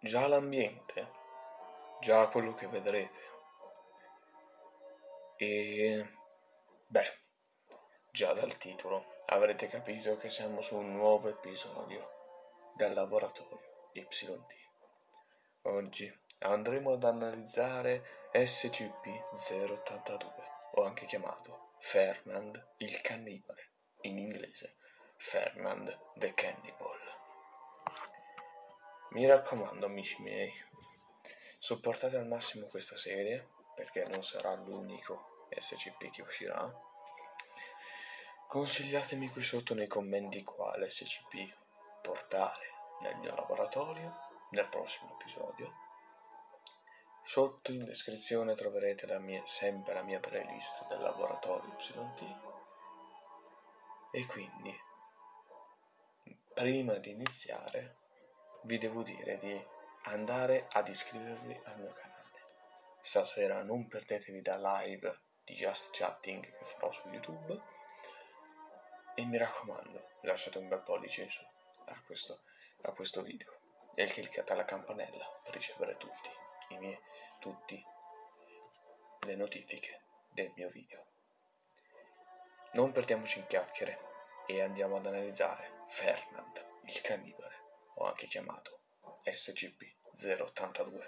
già l'ambiente, già quello che vedrete. E beh, già dal titolo avrete capito che siamo su un nuovo episodio del laboratorio YT. Oggi andremo ad analizzare SCP-082, o anche chiamato Fernand il cannibale, in inglese Fernand the Cannibal. Mi raccomando, amici miei, supportate al massimo questa serie, perché non sarà l'unico SCP che uscirà. Consigliatemi qui sotto nei commenti quale SCP portare nel mio laboratorio nel prossimo episodio. Sotto in descrizione troverete la mia, sempre la mia playlist del laboratorio YT. E quindi, prima di iniziare, vi devo dire di andare ad iscrivervi al mio canale. Stasera non perdetevi da live di Just Chatting che farò su YouTube. E mi raccomando, lasciate un bel pollice in su a questo, a questo video e cliccate la campanella per ricevere tutti i miei, tutti le notifiche del mio video. Non perdiamoci in chiacchiere e andiamo ad analizzare Fernand, il cannibale o anche chiamato SCP-082.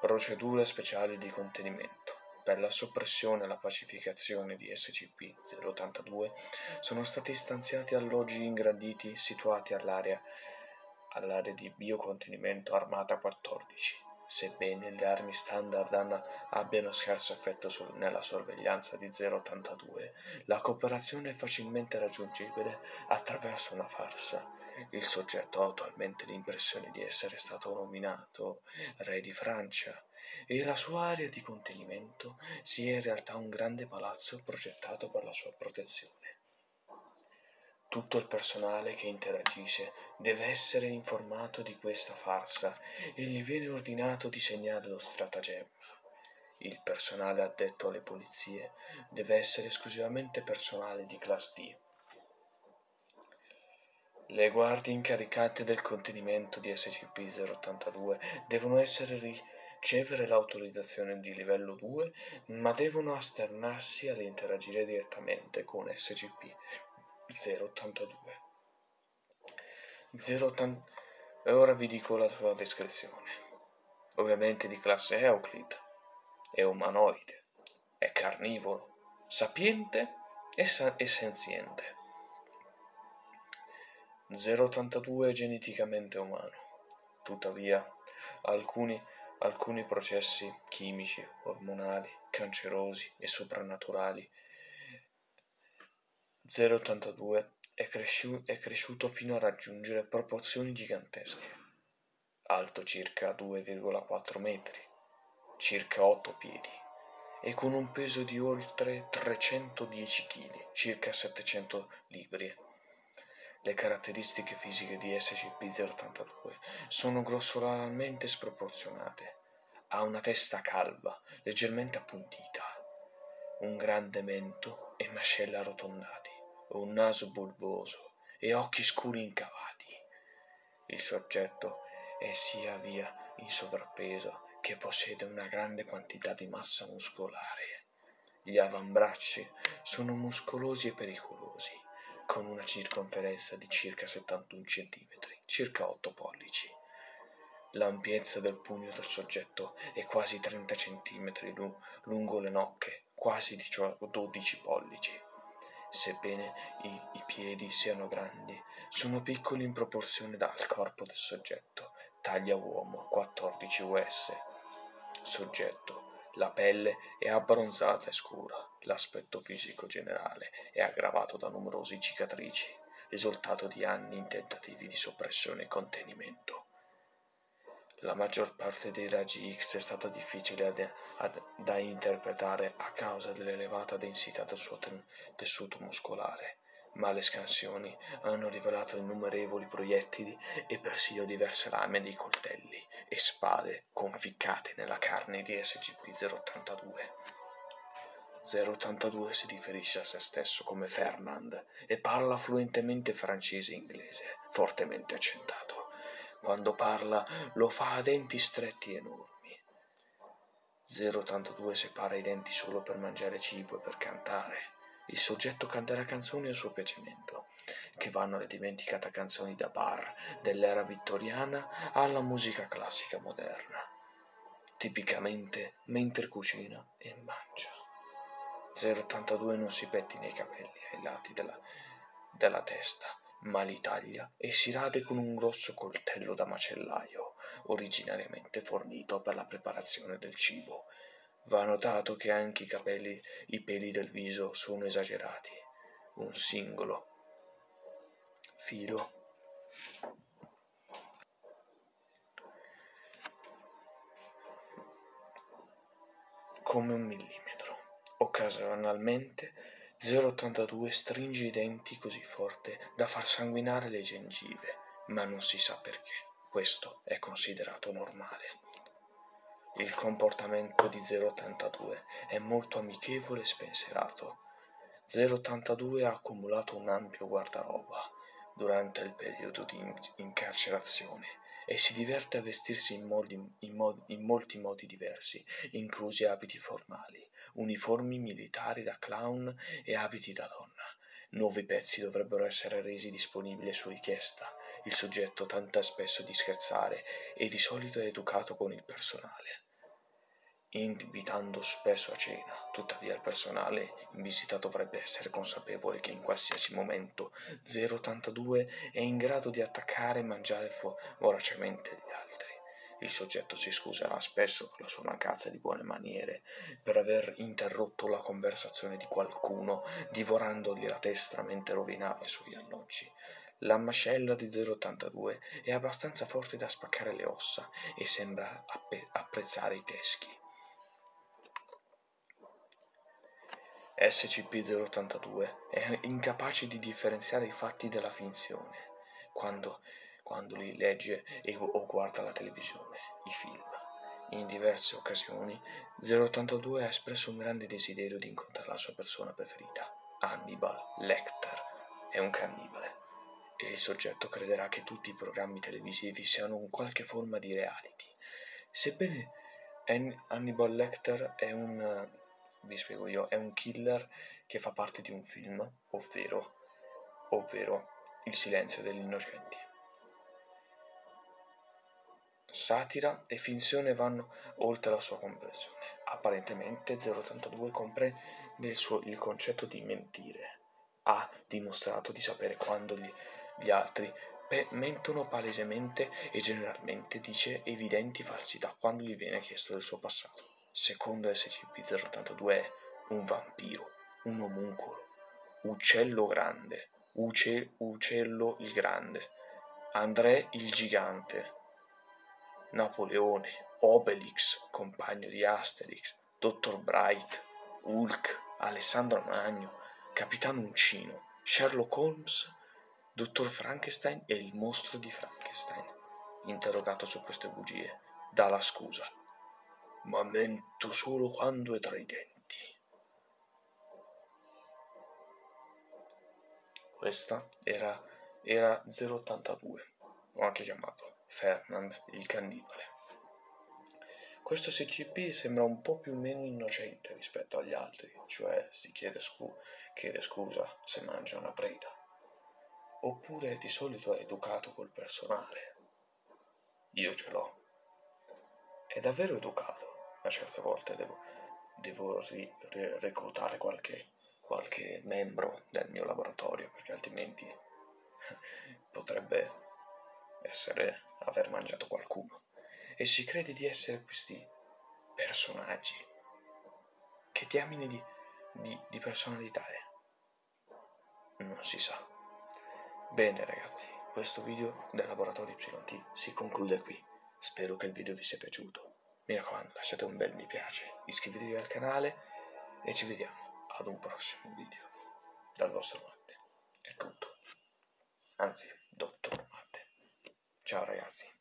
Procedure speciali di contenimento. Per la soppressione e la pacificazione di SCP-082 sono stati stanziati alloggi ingranditi situati all'area, all'area di biocontenimento Armata 14. Sebbene le armi standard abbiano scarso effetto nella sorveglianza di 082, la cooperazione è facilmente raggiungibile attraverso una farsa il soggetto ha attualmente l'impressione di essere stato nominato re di Francia e la sua area di contenimento sia in realtà un grande palazzo progettato per la sua protezione. Tutto il personale che interagisce deve essere informato di questa farsa e gli viene ordinato di segnare lo stratagemma. Il personale addetto alle pulizie deve essere esclusivamente personale di class D le guardie incaricate del contenimento di SCP-082 devono essere ricevere l'autorizzazione di livello 2, ma devono asternarsi all'interagire direttamente con SCP-082. 080... E ora vi dico la sua descrizione. Ovviamente di classe Euclid, è umanoide, è carnivoro, sapiente e, sa- e senziente 082 è geneticamente umano. Tuttavia, alcuni, alcuni processi chimici, ormonali, cancerosi e soprannaturali 082 è, cresciu- è cresciuto fino a raggiungere proporzioni gigantesche, alto circa 2,4 metri, circa 8 piedi, e con un peso di oltre 310 kg, circa 700 libbre le caratteristiche fisiche di SCP-082 sono grossolanamente sproporzionate. Ha una testa calva, leggermente appuntita, un grande mento e mascella arrotondati, un naso bulboso e occhi scuri incavati. Il soggetto è sia via in sovrappeso che possiede una grande quantità di massa muscolare. Gli avambracci sono muscolosi e pericolosi con una circonferenza di circa 71 cm, circa 8 pollici. L'ampiezza del pugno del soggetto è quasi 30 cm lungo le nocche, quasi 12 pollici. Sebbene i, i piedi siano grandi, sono piccoli in proporzione al corpo del soggetto, taglia uomo 14 US. Soggetto la pelle è abbronzata e scura, l'aspetto fisico generale è aggravato da numerose cicatrici, risultato di anni in tentativi di soppressione e contenimento. La maggior parte dei raggi X è stata difficile ad, ad, da interpretare a causa dell'elevata densità del suo tessuto muscolare, ma le scansioni hanno rivelato innumerevoli proiettili e persino diverse lame di coltelli e spade conficcate nella carne di SCP-082. 082 si riferisce a se stesso come Fernand e parla fluentemente francese e inglese, fortemente accentato. Quando parla lo fa a denti stretti e enormi. 082 separa i denti solo per mangiare cibo e per cantare. Il soggetto canterà canzoni a suo piacimento, che vanno alle dimenticate canzoni da bar dell'era vittoriana alla musica classica moderna, tipicamente mentre cucina e mangia. 082 non si pettina i capelli ai lati della, della testa, ma li taglia e si rade con un grosso coltello da macellaio, originariamente fornito per la preparazione del cibo. Va notato che anche i capelli, i peli del viso sono esagerati. Un singolo filo come un millimetro. Occasionalmente 082 stringe i denti così forte da far sanguinare le gengive, ma non si sa perché. Questo è considerato normale. Il comportamento di 082 è molto amichevole e spensierato. 082 ha accumulato un ampio guardaroba durante il periodo di incarcerazione e si diverte a vestirsi in, modi, in, mod, in molti modi diversi, inclusi abiti formali, uniformi militari da clown e abiti da donna. Nuovi pezzi dovrebbero essere resi disponibili su richiesta. Il soggetto tenta spesso di scherzare e di solito è educato con il personale invitando spesso a cena. Tuttavia il personale in visita dovrebbe essere consapevole che in qualsiasi momento 082 è in grado di attaccare e mangiare voracemente gli altri. Il soggetto si scuserà spesso per la sua mancanza di buone maniere, per aver interrotto la conversazione di qualcuno, divorandogli la testa mentre rovinava i suoi alloggi. La mascella di 082 è abbastanza forte da spaccare le ossa e sembra appe- apprezzare i teschi. SCP-082 è incapace di differenziare i fatti dalla finzione quando, quando li legge e, o guarda la televisione, i film. In diverse occasioni 082 ha espresso un grande desiderio di incontrare la sua persona preferita, Hannibal Lecter. È un cannibale e il soggetto crederà che tutti i programmi televisivi siano un qualche forma di reality. Sebbene Hannibal Lecter è un vi spiego io, è un killer che fa parte di un film, ovvero, ovvero Il silenzio degli innocenti. Satira e finzione vanno oltre la sua comprensione. Apparentemente 082 comprende il, suo, il concetto di mentire. Ha dimostrato di sapere quando gli, gli altri pe- mentono palesemente e generalmente dice evidenti falsità quando gli viene chiesto del suo passato secondo SCP-082 è un vampiro, un omuncolo, uccello grande, uce, uccello il grande, André il gigante, Napoleone, Obelix, compagno di Asterix, Dottor Bright, Hulk, Alessandro Magno, Capitano Uncino, Sherlock Holmes, Dottor Frankenstein e il mostro di Frankenstein. Interrogato su queste bugie, dà la scusa ma mento solo quando è tra i denti. Questa era, era 082, ho anche chiamato Fernand il cannibale. Questo SCP sembra un po' più meno innocente rispetto agli altri, cioè si chiede, scu- chiede scusa se mangia una preda. Oppure di solito è educato col personale. Io ce l'ho. È davvero educato a certe volte devo, devo ri, ri, reclutare qualche, qualche membro del mio laboratorio perché altrimenti potrebbe essere aver mangiato qualcuno. E si crede di essere questi personaggi che diamine di, di, di personalità è? Non si sa. Bene ragazzi questo video del laboratorio YT si conclude qui. Spero che il video vi sia piaciuto mi raccomando, lasciate un bel mi piace, iscrivetevi al canale e ci vediamo ad un prossimo video dal vostro Matte. È tutto. Anzi, dottor Matte. Ciao ragazzi.